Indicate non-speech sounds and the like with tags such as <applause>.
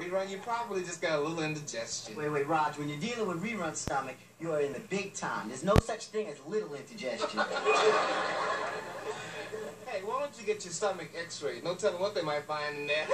rerun. You probably just got a little indigestion. Wait, wait, Raj, when you're dealing with rerun stomach, you are in the big time. There's no such thing as little indigestion. <laughs> <laughs> Hey, why don't you get your stomach x-rayed? No telling what they might find in there.